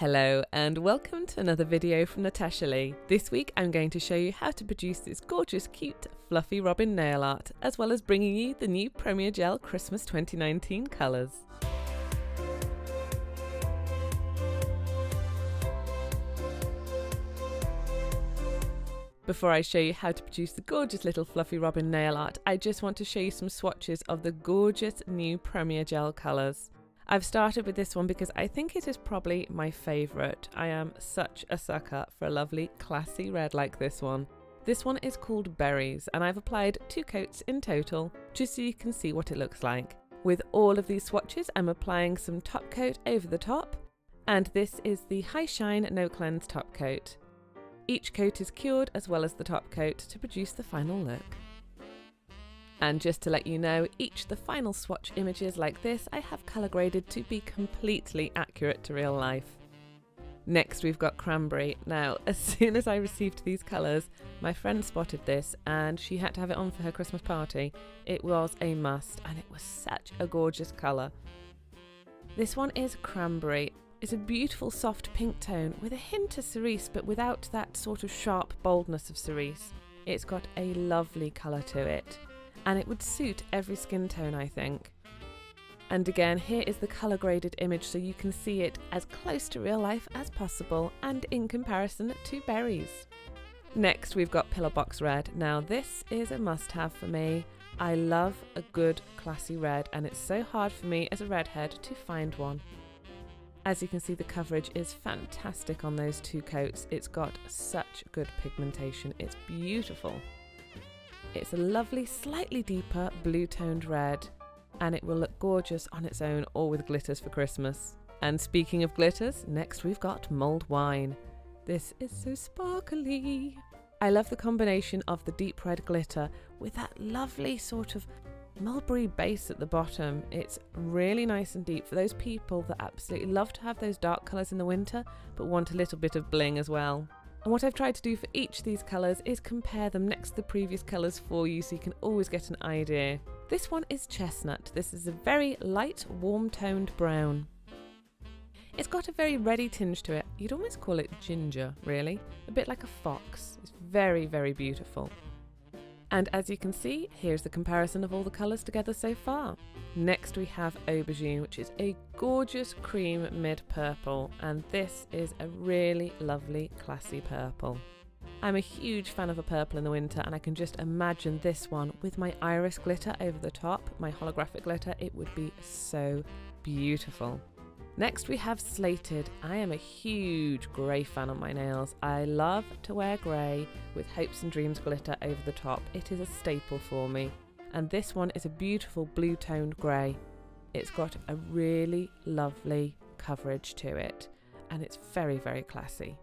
Hello and welcome to another video from Natasha Lee. This week I'm going to show you how to produce this gorgeous, cute, fluffy robin nail art, as well as bringing you the new Premier Gel Christmas 2019 colours. Before I show you how to produce the gorgeous little fluffy robin nail art, I just want to show you some swatches of the gorgeous new Premier Gel colours. I've started with this one because I think it is probably my favourite. I am such a sucker for a lovely classy red like this one. This one is called Berries and I've applied two coats in total just so you can see what it looks like. With all of these swatches I'm applying some top coat over the top and this is the High Shine No Cleanse top coat. Each coat is cured as well as the top coat to produce the final look. And just to let you know, each of the final swatch images like this I have colour graded to be completely accurate to real life. Next we've got cranberry. Now, as soon as I received these colours, my friend spotted this and she had to have it on for her Christmas party. It was a must and it was such a gorgeous colour. This one is cranberry. It's a beautiful soft pink tone with a hint of cerise but without that sort of sharp boldness of cerise. It's got a lovely colour to it and it would suit every skin tone, I think. And again, here is the colour graded image so you can see it as close to real life as possible and in comparison to berries. Next, we've got Pillar Box Red. Now, this is a must have for me. I love a good, classy red, and it's so hard for me as a redhead to find one. As you can see, the coverage is fantastic on those two coats. It's got such good pigmentation, it's beautiful. It's a lovely, slightly deeper blue toned red, and it will look gorgeous on its own or with glitters for Christmas. And speaking of glitters, next we've got mulled wine. This is so sparkly. I love the combination of the deep red glitter with that lovely sort of mulberry base at the bottom. It's really nice and deep for those people that absolutely love to have those dark colours in the winter but want a little bit of bling as well. And what I've tried to do for each of these colours is compare them next to the previous colours for you so you can always get an idea. This one is chestnut. This is a very light, warm toned brown. It's got a very reddy tinge to it. You'd almost call it ginger, really. A bit like a fox. It's very, very beautiful. And as you can see, here's the comparison of all the colours together so far. Next we have Aubergine, which is a gorgeous cream mid purple, and this is a really lovely classy purple. I'm a huge fan of a purple in the winter and I can just imagine this one with my iris glitter over the top, my holographic glitter, it would be so beautiful. Next we have Slated. I am a huge grey fan on my nails. I love to wear grey with Hopes and Dreams glitter over the top. It is a staple for me. And this one is a beautiful blue toned grey. It's got a really lovely coverage to it and it's very, very classy.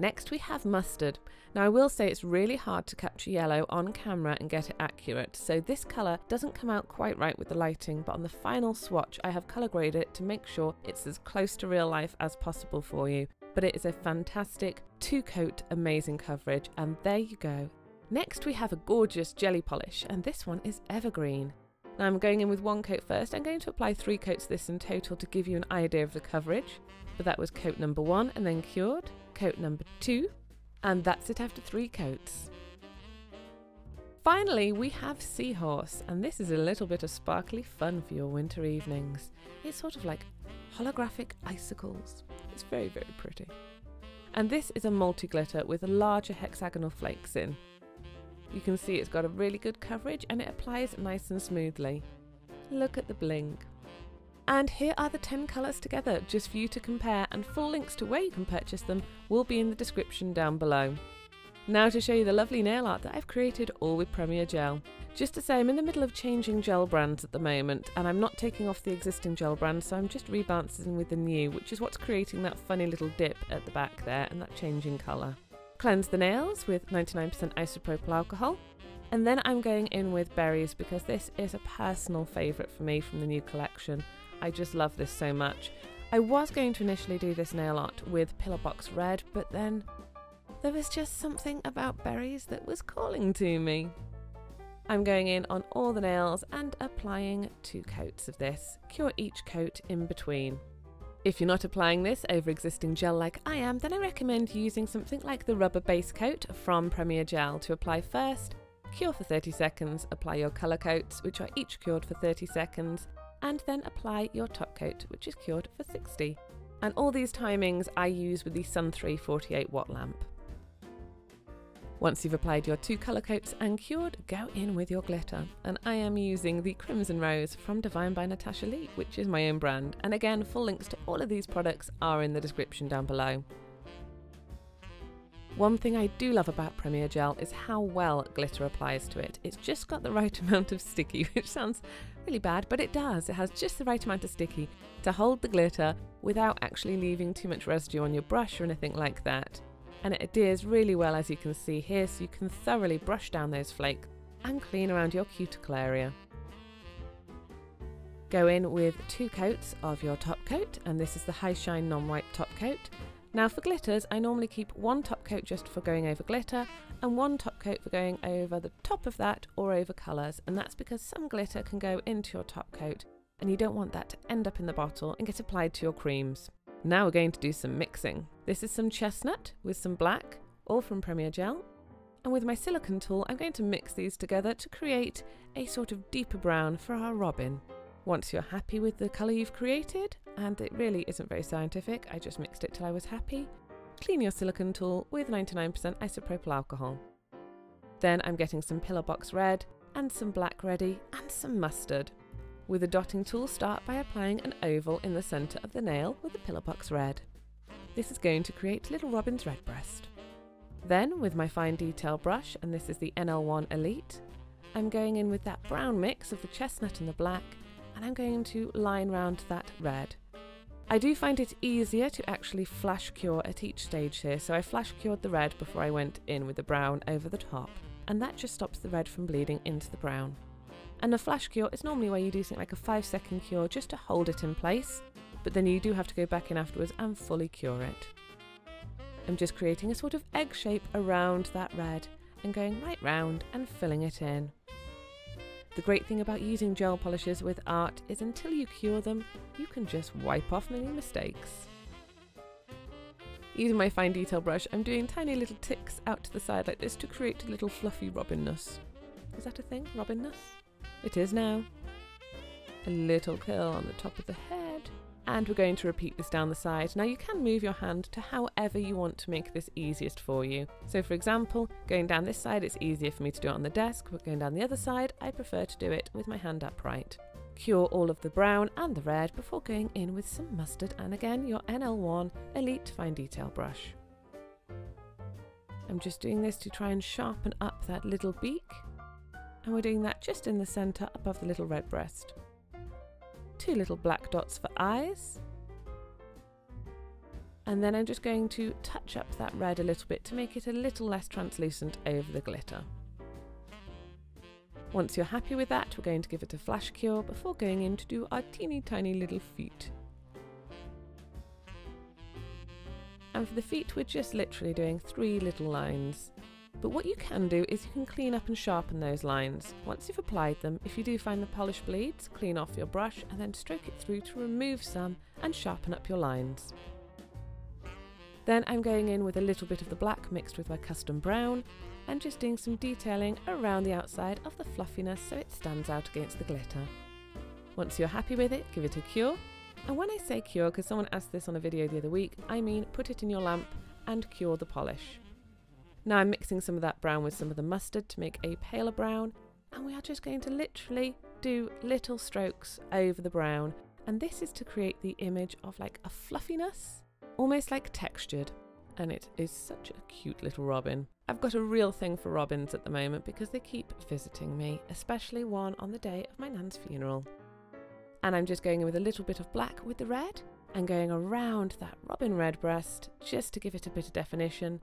Next we have mustard. Now I will say it's really hard to capture yellow on camera and get it accurate, so this colour doesn't come out quite right with the lighting, but on the final swatch I have colour graded it to make sure it's as close to real life as possible for you. But it is a fantastic two coat amazing coverage and there you go. Next we have a gorgeous jelly polish and this one is evergreen. Now I'm going in with one coat first. I'm going to apply three coats this in total to give you an idea of the coverage. But that was coat number one and then cured coat number two, and that's it after three coats. Finally, we have Seahorse, and this is a little bit of sparkly fun for your winter evenings. It's sort of like holographic icicles. It's very, very pretty. And this is a multi glitter with larger hexagonal flakes in. You can see it's got a really good coverage and it applies nice and smoothly. Look at the bling. And here are the 10 colours together, just for you to compare, and full links to where you can purchase them will be in the description down below. Now to show you the lovely nail art that I've created all with Premier Gel. Just to say, I'm in the middle of changing gel brands at the moment, and I'm not taking off the existing gel brand, so I'm just rebouncing with the new, which is what's creating that funny little dip at the back there and that changing colour. Cleanse the nails with 99% isopropyl alcohol, and then I'm going in with berries because this is a personal favourite for me from the new collection. I just love this so much. I was going to initially do this nail art with Pillar Box Red, but then there was just something about berries that was calling to me. I'm going in on all the nails and applying two coats of this. Cure each coat in between. If you're not applying this over existing gel like I am, then I recommend using something like the rubber base coat from Premier Gel to apply first, cure for 30 seconds, apply your colour coats, which are each cured for 30 seconds, and then apply your top coat, which is cured for 60. And all these timings I use with the Sun 3 48 watt lamp. Once you've applied your two colour coats and cured, go in with your glitter. And I am using the Crimson Rose from Divine by Natasha Lee, which is my own brand. And again, full links to all of these products are in the description down below. One thing I do love about Premier Gel is how well glitter applies to it. It's just got the right amount of sticky, which sounds really bad, but it does. It has just the right amount of sticky to hold the glitter without actually leaving too much residue on your brush or anything like that and it adheres really well as you can see here so you can thoroughly brush down those flakes and clean around your cuticle area. Go in with two coats of your top coat and this is the High Shine Non-Wipe top coat. Now for glitters I normally keep one top coat just for going over glitter and one top coat for going over the top of that or over colours and that's because some glitter can go into your top coat and you don't want that to end up in the bottle and get applied to your creams. Now we're going to do some mixing. This is some chestnut with some black, all from Premier Gel. And with my silicone tool, I'm going to mix these together to create a sort of deeper brown for our robin. Once you're happy with the colour you've created, and it really isn't very scientific, I just mixed it till I was happy, clean your silicone tool with 99% isopropyl alcohol. Then I'm getting some pillar box red and some black ready and some mustard. With a dotting tool, start by applying an oval in the centre of the nail with the pillar box red. This is going to create Little Robin's redbreast. Then, with my fine detail brush, and this is the NL1 Elite, I'm going in with that brown mix of the chestnut and the black, and I'm going to line round that red. I do find it easier to actually flash cure at each stage here, so I flash cured the red before I went in with the brown over the top, and that just stops the red from bleeding into the brown. And a flash cure is normally where you do something like a 5 second cure just to hold it in place, but then you do have to go back in afterwards and fully cure it. I'm just creating a sort of egg shape around that red and going right round and filling it in. The great thing about using gel polishes with art is until you cure them, you can just wipe off any mistakes. Using my fine detail brush, I'm doing tiny little ticks out to the side like this to create a little fluffy robinness. Is that a thing? Robinness? It is now. A little curl on the top of the head. And we're going to repeat this down the side. Now you can move your hand to however you want to make this easiest for you. So for example, going down this side, it's easier for me to do it on the desk, but going down the other side, I prefer to do it with my hand upright. Cure all of the brown and the red before going in with some mustard and again your NL1 Elite Fine Detail brush. I'm just doing this to try and sharpen up that little beak and we're doing that just in the centre above the little red breast. Two little black dots for eyes. And then I'm just going to touch up that red a little bit to make it a little less translucent over the glitter. Once you're happy with that, we're going to give it a flash cure before going in to do our teeny tiny little feet. And for the feet, we're just literally doing three little lines. But what you can do is you can clean up and sharpen those lines. Once you've applied them, if you do find the polish bleeds, clean off your brush and then stroke it through to remove some and sharpen up your lines. Then I'm going in with a little bit of the black mixed with my custom brown and just doing some detailing around the outside of the fluffiness so it stands out against the glitter. Once you're happy with it, give it a cure. And when I say cure, because someone asked this on a video the other week, I mean put it in your lamp and cure the polish. Now I'm mixing some of that brown with some of the mustard to make a paler brown and we are just going to literally do little strokes over the brown and this is to create the image of like a fluffiness, almost like textured and it is such a cute little robin. I've got a real thing for robins at the moment because they keep visiting me, especially one on the day of my nan's funeral. And I'm just going in with a little bit of black with the red and going around that robin redbreast just to give it a bit of definition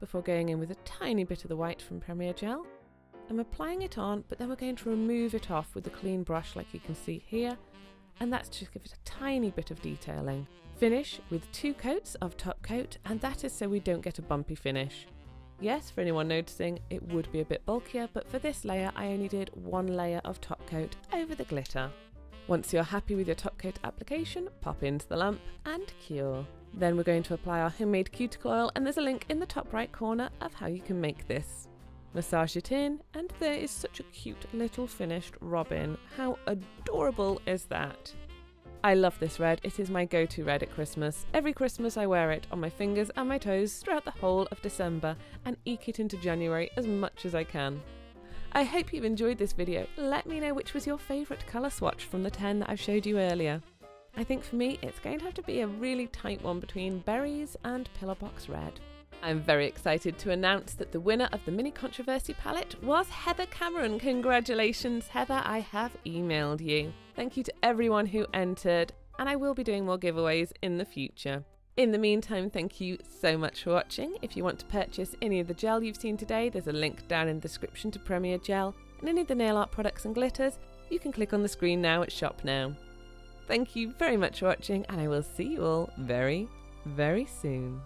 before going in with a tiny bit of the white from Premier Gel. I'm applying it on, but then we're going to remove it off with a clean brush like you can see here, and that's to give it a tiny bit of detailing. Finish with two coats of top coat, and that is so we don't get a bumpy finish. Yes, for anyone noticing, it would be a bit bulkier, but for this layer I only did one layer of top coat over the glitter. Once you're happy with your top coat application, pop into the lamp and cure. Then we're going to apply our homemade cuticle oil and there's a link in the top right corner of how you can make this. Massage it in and there is such a cute little finished robin. How adorable is that? I love this red, it is my go to red at Christmas. Every Christmas I wear it on my fingers and my toes throughout the whole of December and eke it into January as much as I can. I hope you've enjoyed this video. Let me know which was your favourite colour swatch from the 10 that I've showed you earlier. I think for me it's going to have to be a really tight one between berries and Pillarbox Red. I'm very excited to announce that the winner of the Mini Controversy palette was Heather Cameron. Congratulations, Heather, I have emailed you. Thank you to everyone who entered, and I will be doing more giveaways in the future. In the meantime, thank you so much for watching. If you want to purchase any of the gel you've seen today, there's a link down in the description to Premier Gel, and any of the nail art products and glitters, you can click on the screen now at Shop Now. Thank you very much for watching, and I will see you all very, very soon.